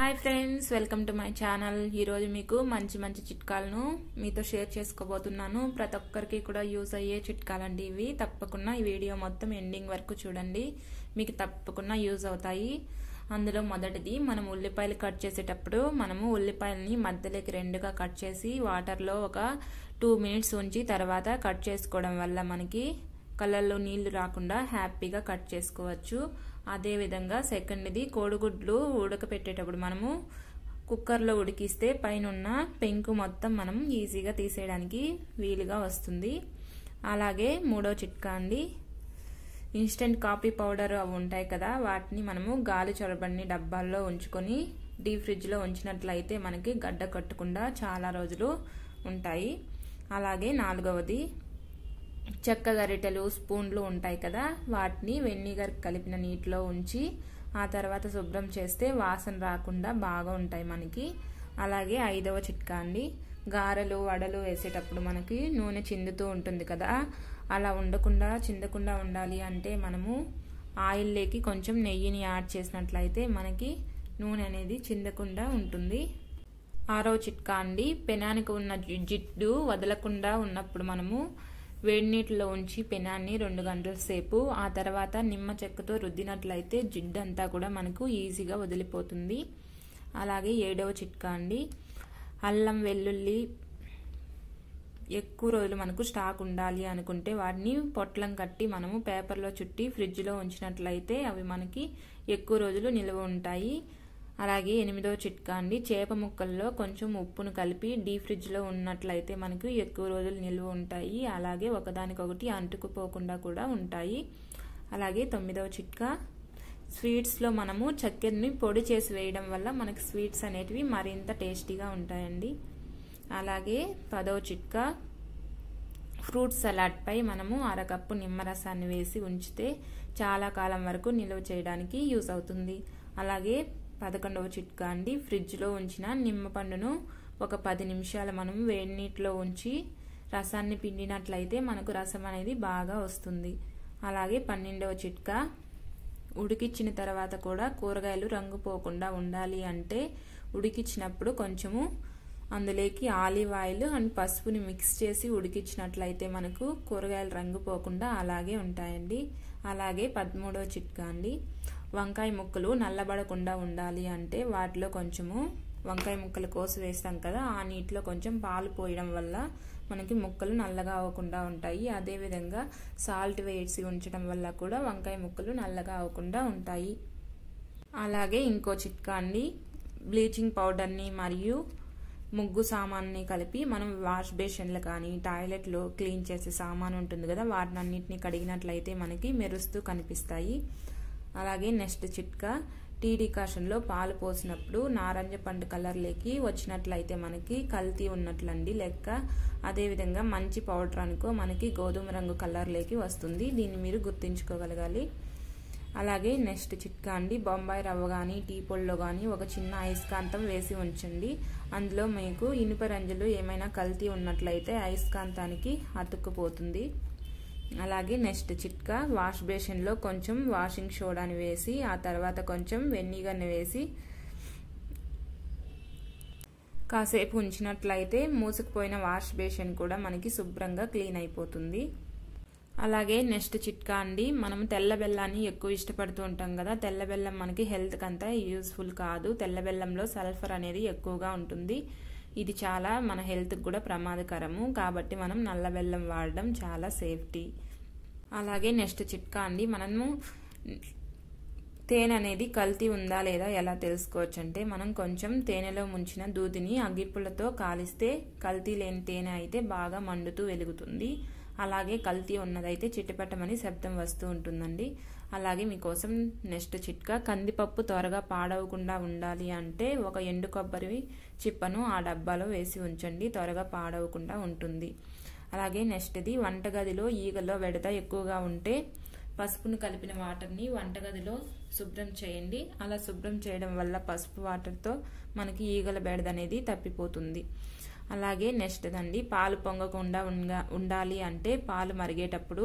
Hi friends welcome to my channel ఈరోజు మీకు మంచి మంచి చిట్కాలను మీతో షేర్ చేసుకోబోతున్నాను. ప్రతి ఒక్కరికి కూడా యూజ్ అయ్యే చిట్కాలండి ఇవి. తప్పకుండా ఈ వీడియో మొత్తం ఎండింగ్ వరకు చూడండి. మీకు తప్పకుండా యూజ్ అవుతాయి. అందులో మొదటిది మనం ఉల్లిపాయలు కట్ చేసేటప్పుడు మనము ఉల్లిపాయలని మధ్యలోకి రెండుగా కట్ చేసి వాటర్లో ఒక టూ మినిట్స్ ఉంచి తర్వాత కట్ చేసుకోవడం వల్ల మనకి కళ్ళల్లో నీళ్ళు రాకుండా హ్యాపీగా కట్ చేసుకోవచ్చు. అదేవిధంగా సెకండ్ది కోడిగుడ్లు ఉడకపెట్టేటప్పుడు మనము కుక్కర్లో ఉడికిస్తే పైన ఉన్న పెంకు మొత్తం మనం ఈజీగా తీసేయడానికి వీలుగా వస్తుంది. అలాగే మూడో చిట్కా అండి ఇన్స్టెంట్ కాఫీ పౌడర్ అవి ఉంటాయి కదా వాటిని మనము గాలి చొరబడిని డబ్బాల్లో ఉంచుకొని డీప్ ఫ్రిడ్జ్లో ఉంచినట్లయితే మనకి గడ్డ కట్టకుండా చాలా రోజులు ఉంటాయి. అలాగే నాలుగవది చెక్క గరిటెలు స్పూన్లు ఉంటాయి కదా వాటిని వెన్నీగర్ కలిపిన నీటిలో ఉంచి ఆ తర్వాత శుభ్రం చేస్తే వాసన రాకుండా బాగా ఉంటాయి మనకి. అలాగే ఐదవ చిట్కా అండి గారెలు వడలు వేసేటప్పుడు మనకి నూనె చిందుతూ ఉంటుంది కదా అలా ఉండకుండా చిందకుండా ఉండాలి అంటే మనము ఆయిల్లోకి కొంచెం నెయ్యిని యాడ్ చేసినట్లయితే మనకి నూనె అనేది చిందకుండా ఉంటుంది. ఆరో చిట్కా అండి పెనానికి ఉన్న జిడ్డు వదలకుండా ఉన్నప్పుడు మనము వేడి నీటిలో ఉంచి పెనాన్ని రెండు గంటల సేపు ఆ తర్వాత నిమ్మ చెక్కతో రుద్దినట్లయితే జిడ్డంతా కూడా మనకు ఈజీగా వదిలిపోతుంది. అలాగే ఏడవ చిట్కా అండి. అల్లం వెల్లుల్లి ఎక్కువ రోజులు మనకు స్టాక్ ఉండాలి అనుకుంటే వాటిని పొట్లం కట్టి మనము పేపర్లో చుట్టి ఫ్రిడ్జ్లో ఉంచినట్లయితే అవి మనకి ఎక్కువ రోజులు నిల్వ ఉంటాయి. అలాగే ఎనిమిదో చిట్కా అండి. చేప ముక్కల్లో కొంచెం ఉప్పును కలిపి డీ ఫ్రిడ్జ్లో ఉన్నట్లయితే మనకు ఎక్కువ రోజులు నిల్వ ఉంటాయి. అలాగే ఒకదానికొకటి అంటుకుపోకుండా కూడా ఉంటాయి. అలాగే తొమ్మిదవ చిట్కా స్వీట్స్లో మనము చక్కెరని పొడి చేసి వేయడం వల్ల మనకు స్వీట్స్ అనేటివి మరింత టేస్టీగా ఉంటాయండి. అలాగే పదవ చిట్కా ఫ్రూట్ సలాడ్పై మనము అరకప్పు నిమ్మరసాన్ని వేసి ఉంచితే చాలా కాలం వరకు నిల్వ చేయడానికి యూజ్ అవుతుంది. అలాగే పదకొండవ చిట్కా అండి. ఫ్రిడ్జ్లో ఉంచిన నిమ్మపండును ఒక పది నిమిషాలు మనం వేడి నీటిలో ఉంచి రసాన్ని పిండినట్లయితే మనకు రసం అనేది బాగా వస్తుంది. అలాగే పన్నెండవ చిట్కా ఉడికిచ్చిన తర్వాత కూడా కూరగాయలు రంగు పోకుండా ఉండాలి అంటే ఉడికిచ్చినప్పుడు కొంచెము అందులోకి ఆలివ్ ఆయిల్ అండ్ పసుపుని మిక్స్ చేసి ఉడికించినట్లయితే మనకు కూరగాయలు రంగు పోకుండా అలాగే ఉంటాయండి. అలాగే పదమూడవ చిట్కా అండి. వంకాయ ముక్కలు నల్లబడకుండా ఉండాలి అంటే వాటిలో కొంచెము వంకాయ ముక్కలు కోసి వేస్తాం కదా ఆ నీటిలో కొంచెం పాలు పోయడం వల్ల మనకి ముక్కలు నల్లగా అవ్వకుండా ఉంటాయి. అదేవిధంగా సాల్ట్ వేసి ఉంచడం వల్ల కూడా వంకాయ ముక్కలు నల్లగా అవ్వకుండా ఉంటాయి. అలాగే ఇంకో చిట్కా అండి బ్లీచింగ్ పౌడర్ని మరియు ముగ్గు సామాన్ని కలిపి మనం వాష్ బేషన్లు కానీ టాయిలెట్లో క్లీన్ చేసే సామాన్ ఉంటుంది కదా వాటిని అన్నింటినీ కడిగినట్లయితే మనకి మెరుస్తూ కనిపిస్తాయి. అలాగే నెక్స్ట్ చిట్కా టీ డికాషన్లో పాలు పోసినప్పుడు నారంజ పండు కలర్లోకి వచ్చినట్లయితే మనకి కల్తీ ఉన్నట్లండి లెక్క. అదేవిధంగా మంచి పౌడర్ అనుకో మనకి గోధుమ రంగు కలర్లోకి వస్తుంది. దీన్ని మీరు గుర్తుంచుకోగలగాలి. అలాగే నెక్స్ట్ చిట్కా అండి బొంబాయి రవ్వ కానీ టీ పొడిలో కానీ ఒక చిన్న అయస్కాంతం వేసి ఉంచండి. అందులో మీకు ఇనుప రంజులు ఏమైనా కల్తీ ఉన్నట్లయితే అయస్కాంతానికి అతుక్కుపోతుంది. అలాగే నెక్స్ట్ చిట్కా వాష్ బేషన్లో కొంచెం వాషింగ్ సోడాని వేసి ఆ తర్వాత కొంచెం వెన్నీగర్ని వేసి కాసేపు ఉంచినట్లయితే మూసుకుపోయిన వాష్ బేషన్ కూడా మనకి శుభ్రంగా క్లీన్ అయిపోతుంది. అలాగే నెక్స్ట్ చిట్కా అండి మనం తెల్ల బెల్లాన్ని ఎక్కువ ఇష్టపడుతూ ఉంటాం కదా తెల్ల బెల్లం మనకి హెల్త్కి అంతా యూస్ఫుల్ కాదు. తెల్ల బెల్లంలో సల్ఫర్ అనేది ఎక్కువగా ఉంటుంది. ఇది చాలా మన హెల్త్కి కూడా ప్రమాదకరము. కాబట్టి మనం నల్ల బెల్లం వాడడం చాలా సేఫ్టీ. అలాగే నెక్స్ట్ చిట్కా అండి మనము తేనె అనేది కల్తీ ఉందా లేదా ఎలా తెలుసుకోవచ్చు అంటే మనం కొంచెం తేనెలో ముంచిన దూదిని అగ్గిపుల్లతో కాలిస్తే కల్తీ లేని తేనె అయితే బాగా మండుతూ వెలుగుతుంది. అలాగే కల్తీ ఉన్నదైతే చిట్టపట్టమని శబ్దం వస్తూ ఉంటుందండి. అలాగే మీకోసం నెక్స్ట్ చిట్కా కందిపప్పు త్వరగా పాడవకుండా ఉండాలి అంటే ఒక ఎండు కొబ్బరి చిప్పను ఆ డబ్బాలో వేసి ఉంచండి త్వరగా పాడవకుండా ఉంటుంది. అలాగే నెక్స్ట్ది వంటగదిలో ఈగలో వెడత ఎక్కువగా ఉంటే పసుపును కలిపిన వాటర్ని వంటగదిలో శుభ్రం చేయండి. అలా శుభ్రం చేయడం వల్ల పసుపు వాటర్తో మనకి ఈగల బెడద అనేది తప్పిపోతుంది. అలాగే నెక్స్ట్ దండి పాలు పొంగకుండా ఉండాలి అంటే పాలు మరిగేటప్పుడు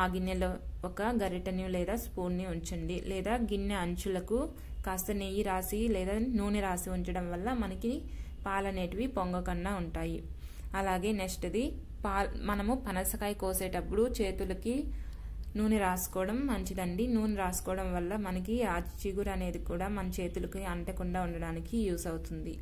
ఆ గిన్నెలో ఒక గరిటెని లేదా స్పూన్ని ఉంచండి. లేదా గిన్నె అంచులకు కాస్త నెయ్యి రాసి లేదా నూనె రాసి ఉంచడం వల్ల మనకి పాలు అనేటివి పొంగకుండా ఉంటాయి. అలాగే నెక్స్ట్ది పాల్ మనము పనసకాయ కోసేటప్పుడు చేతులకి నూనె రాసుకోవడం మంచిదండి. నూనె రాసుకోవడం వల్ల మనకి ఆ చిగురు అనేది కూడా మన చేతులకి అంటకుండా ఉండడానికి యూస్ అవుతుంది.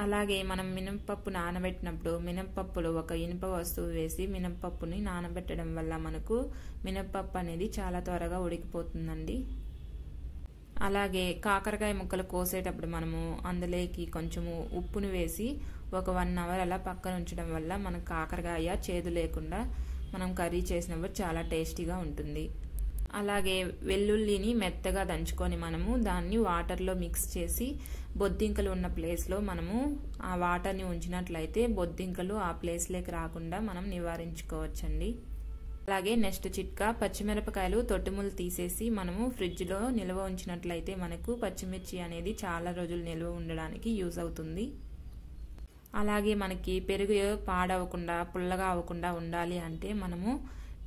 అలాగే మనం మినపప్పు నానబెట్టినప్పుడు మినపప్పులో ఒక ఇనుప వస్తువు వేసి మినపప్పుని నానబెట్టడం వల్ల మనకు మినపప్పు అనేది చాలా త్వరగా ఉడికిపోతుందండి. అలాగే కాకరకాయ ముక్కలు కోసేటప్పుడు మనము అందులోకి కొంచెము ఉప్పును వేసి ఒక వన్ అవర్ అలా పక్కన ఉంచడం వల్ల మన కాకరకాయ చేదు లేకుండా మనం కర్రీ చేసినప్పుడు చాలా టేస్టీగా ఉంటుంది. అలాగే వెల్లుల్లిని మెత్తగా దంచుకొని మనము దాన్ని వాటర్లో మిక్స్ చేసి బొద్దింకలు ఉన్న ప్లేస్లో మనము ఆ వాటర్ని ఉంచినట్లయితే బొద్దింకలు ఆ ప్లేస్లోకి రాకుండా మనం నివారించుకోవచ్చండి. అలాగే నెక్స్ట్ చిట్కా పచ్చిమిరపకాయలు తొట్టుములు తీసేసి మనము ఫ్రిడ్జ్లో నిల్వ ఉంచినట్లయితే మనకు పచ్చిమిర్చి అనేది చాలా రోజులు నిల్వ ఉండడానికి యూజ్ అవుతుంది. అలాగే మనకి పెరుగు పాడవకుండా పుల్లగా అవ్వకుండా ఉండాలి అంటే మనము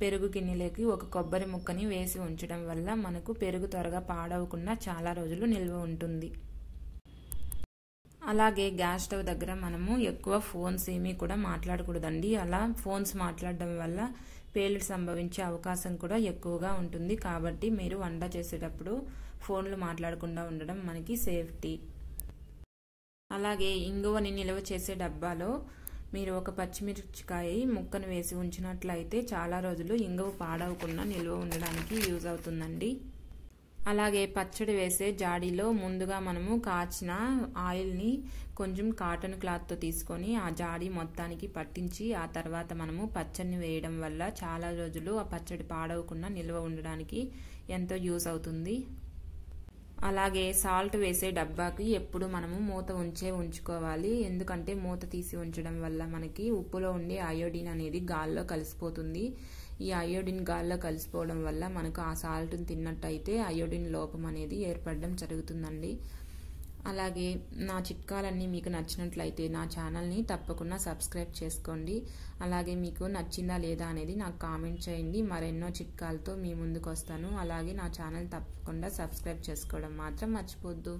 పెరుగు గిన్నెలోకి ఒక కొబ్బరి ముక్కని వేసి ఉంచడం వల్ల మనకు పెరుగు త్వరగా పాడవకుండా చాలా రోజులు నిల్వ ఉంటుంది. అలాగే గ్యాస్ స్టవ్ దగ్గర మనము ఎక్కువ ఫోన్స్ ఏమీ కూడా మాట్లాడకూడదండి. అలా ఫోన్స్ మాట్లాడడం వల్ల పేలుడు సంభవించే అవకాశం కూడా ఎక్కువగా ఉంటుంది. కాబట్టి మీరు వంట చేసేటప్పుడు ఫోన్లు మాట్లాడకుండా ఉండడం మనకి సేఫ్టీ. అలాగే ఇంగువని నిల్వ చేసే డబ్బాలో మీరు ఒక పచ్చిమిర్చికాయ ముక్కను వేసి ఉంచినట్లయితే చాలా రోజులు ఇంగువ పాడవకుండా నిల్వ ఉండడానికి యూజ్ అవుతుందండి. అలాగే పచ్చడి వేసే జాడీలో ముందుగా మనము కాచిన ఆయిల్ని కొంచెం కాటన్ క్లాత్తో తీసుకొని ఆ జాడీ మొత్తానికి పట్టించి ఆ తర్వాత మనము పచ్చడిని వేయడం వల్ల చాలా రోజులు ఆ పచ్చడి పాడవకుండా నిల్వ ఉండడానికి ఎంతో యూస్ అవుతుంది. అలాగే సాల్ట్ వేసే డబ్బాకి ఎప్పుడు మనము మూత ఉంచే ఉంచుకోవాలి. ఎందుకంటే మూత తీసి ఉంచడం వల్ల మనకి ఉప్పులో ఉండే అయోడిన్ అనేది గాల్లో కలిసిపోతుంది. ఈ అయోడిన్ గాల్లో కలిసిపోవడం వల్ల మనకు ఆ సాల్ట్ని తిన్నట్టయితే అయోడిన్ లోపం అనేది ఏర్పడడం జరుగుతుందండి. అలాగే నా చిట్కాలన్నీ మీకు నచ్చినట్లయితే నా ఛానల్ని తప్పకుండా సబ్స్క్రైబ్ చేసుకోండి. అలాగే మీకు నచ్చిందా లేదా అనేది నాకు కామెంట్ చేయండి. మరెన్నో చిట్కాలతో మీ ముందుకు వస్తాను అలాగే నా ఛానల్ తప్పకుండా సబ్స్క్రైబ్ చేసుకోవడం మాత్రం మర్చిపోద్దు.